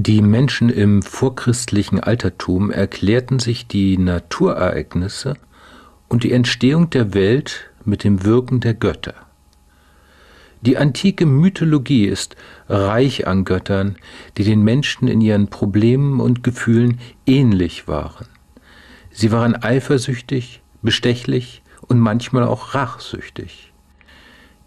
Die Menschen im vorchristlichen Altertum erklärten sich die Naturereignisse und die Entstehung der Welt mit dem Wirken der Götter. Die antike Mythologie ist reich an Göttern, die den Menschen in ihren Problemen und Gefühlen ähnlich waren. Sie waren eifersüchtig, bestechlich und manchmal auch rachsüchtig.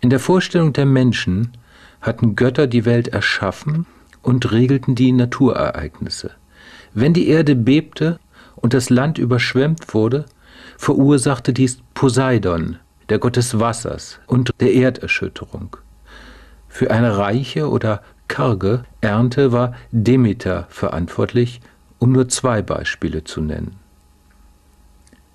In der Vorstellung der Menschen hatten Götter die Welt erschaffen und regelten die Naturereignisse. Wenn die Erde bebte und das Land überschwemmt wurde, verursachte dies Poseidon, der Gott des Wassers und der Erderschütterung. Für eine reiche oder karge Ernte war Demeter verantwortlich, um nur zwei Beispiele zu nennen.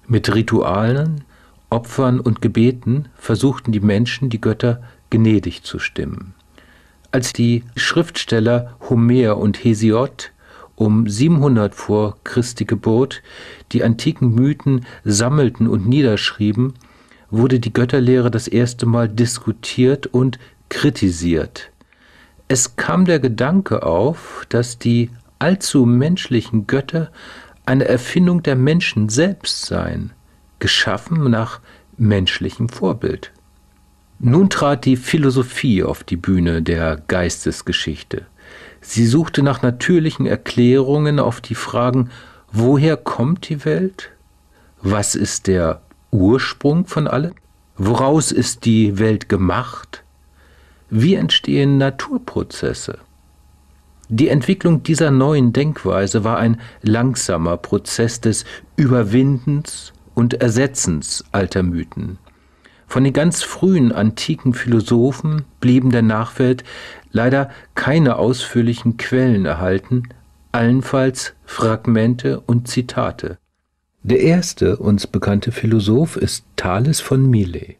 Mit Ritualen, Opfern und Gebeten versuchten die Menschen, die Götter gnädig zu stimmen. Als die Schriftsteller Homer und Hesiod um 700 vor Christi Geburt die antiken Mythen sammelten und niederschrieben, wurde die Götterlehre das erste Mal diskutiert und kritisiert. Es kam der Gedanke auf, dass die allzu menschlichen Götter eine Erfindung der Menschen selbst seien, geschaffen nach menschlichem Vorbild. Nun trat die Philosophie auf die Bühne der Geistesgeschichte. Sie suchte nach natürlichen Erklärungen auf die Fragen, woher kommt die Welt? Was ist der Ursprung von allem? Woraus ist die Welt gemacht? Wie entstehen Naturprozesse? Die Entwicklung dieser neuen Denkweise war ein langsamer Prozess des Überwindens und Ersetzens alter Mythen. Von den ganz frühen antiken Philosophen blieben der Nachwelt leider keine ausführlichen Quellen erhalten, allenfalls Fragmente und Zitate. Der erste uns bekannte Philosoph ist Thales von Milet.